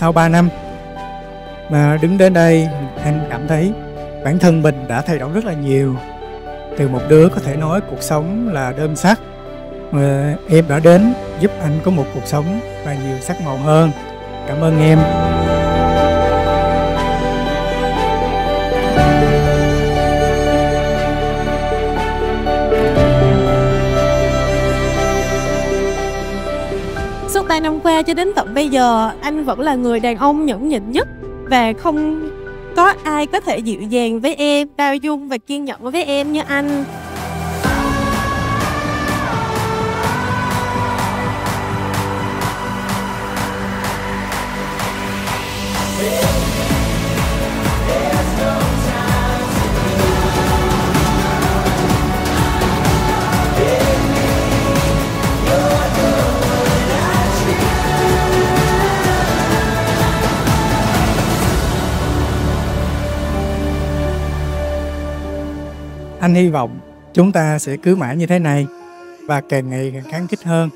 sau 3 năm. Mà đứng đến đây, anh cảm thấy bản thân mình đã thay đổi rất là nhiều. Từ một đứa có thể nói cuộc sống là đơn sắc, mà em đã đến giúp anh có một cuộc sống và nhiều sắc màu hơn. Cảm ơn em. Suốt 3 năm qua cho đến tận bây giờ anh vẫn là người đàn ông nhẫn nhịn nhất và không có ai có thể dịu dàng với em, bao dung và kiên nhẫn với em như anh. Anh hy vọng chúng ta sẽ cứ mãi như thế này và càng ngày càng kháng khích hơn.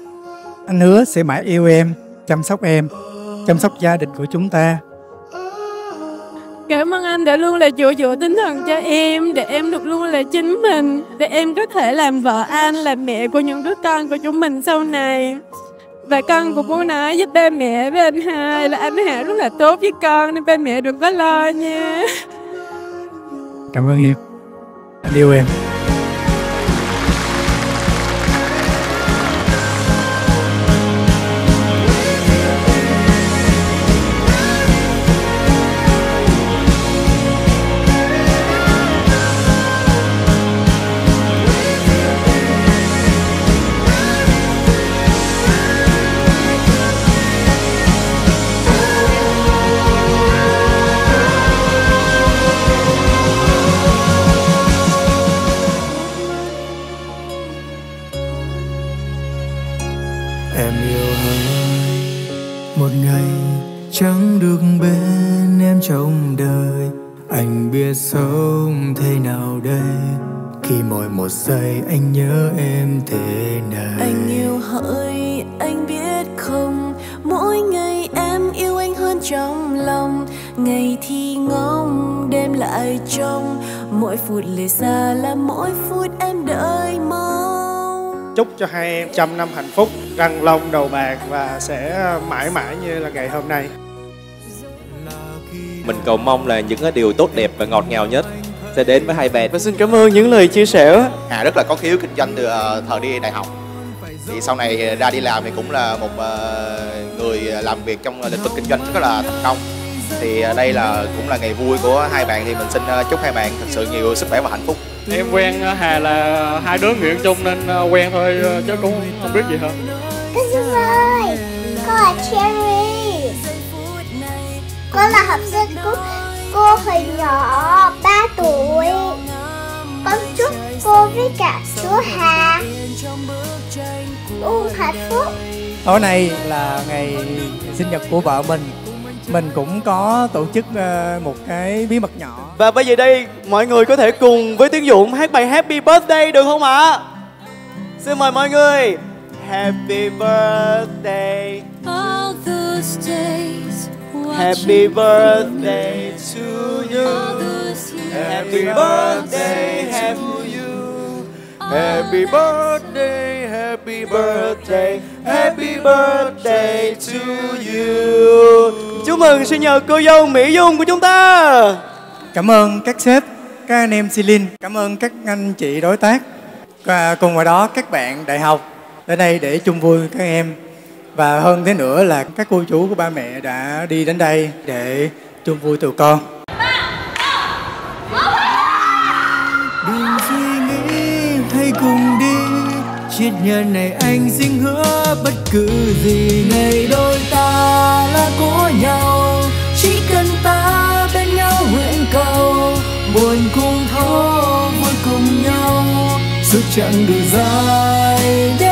Anh hứa sẽ mãi yêu em chăm sóc em chăm sóc gia đình của chúng ta. Cảm ơn anh đã luôn là chỗ dựa tinh thần cho em Để em được luôn là chính mình Để em có thể làm vợ anh Làm mẹ của những đứa con của chúng mình sau này. Và con cũng muốn nói với ba mẹ với anh hai Là anh Hạ rất là tốt với con Nên ba mẹ đừng có lo nha. Cảm ơn em anh yêu em yêu hỡi, một ngày chẳng được bên em trong đời. Anh biết sống thế nào đây? Khi mỗi một giây anh nhớ em thế này. Anh yêu hỡi, anh biết không? Mỗi ngày em yêu anh hơn trong lòng. Ngày thì ngóng, đêm lại trong Mỗi phút lìa xa là mỗi phút em đợi mong chúc cho hai em trăm năm hạnh phúc răng long đầu bạc và sẽ mãi mãi như là ngày hôm nay. Mình cầu mong là những cái điều tốt đẹp và ngọt ngào nhất sẽ đến với hai bạn. Và xin cảm ơn những lời chia sẻ. Hà rất là có khiếu kinh doanh từ ờ, thời đi đại học. Thì sau này ra đi làm thì cũng là một ờ, người làm việc trong lĩnh vực kinh doanh rất là thành công. Thì ờ, đây là cũng là ngày vui của hai bạn thì mình xin ờ, chúc hai bạn thật sự nhiều sức khỏe và hạnh phúc em quen Hà là hai đứa nguyện chung nên ờ, quen thôi ờ, chứ cũng không biết gì hết. Cô Dung ơi, con là Cherry. Con là học sinh của cô hồi nhỏ 3 tuổi. Con chúc cô với cả chú Hà luôn hạnh phúc. Tối nay là ngày sinh nhật của vợ mình mình cũng có tổ chức ờ, một cái bí mật nhỏ. Và bây giờ đây mọi người có thể cùng với Tiến Dũng hát bài Happy Birthday được không ạ? Xin mời mọi người Happy birthday. All those days Happy birthday to you. Happy birthday happy birthday Happy birthday Happy birthday to you. Chúc mừng sinh nhật cô dâu Mỹ Dung của chúng ta. Cảm ơn các sếp các anh em Silin. Cảm ơn các anh chị đối tác. Và cùng vào đó các bạn đại học. Đến đây để chung vui với các em. Và hơn thế nữa là các cô chú của ba mẹ đã đi đến đây để chung vui tụi con chiếc nhẫn này anh xin hứa bất cứ gì. Ngày đôi ta là của nhau, chỉ cần ta bên nhau nguyện cầu. Buồn cùng thấu, vui cùng nhau, suốt chặng đường dài.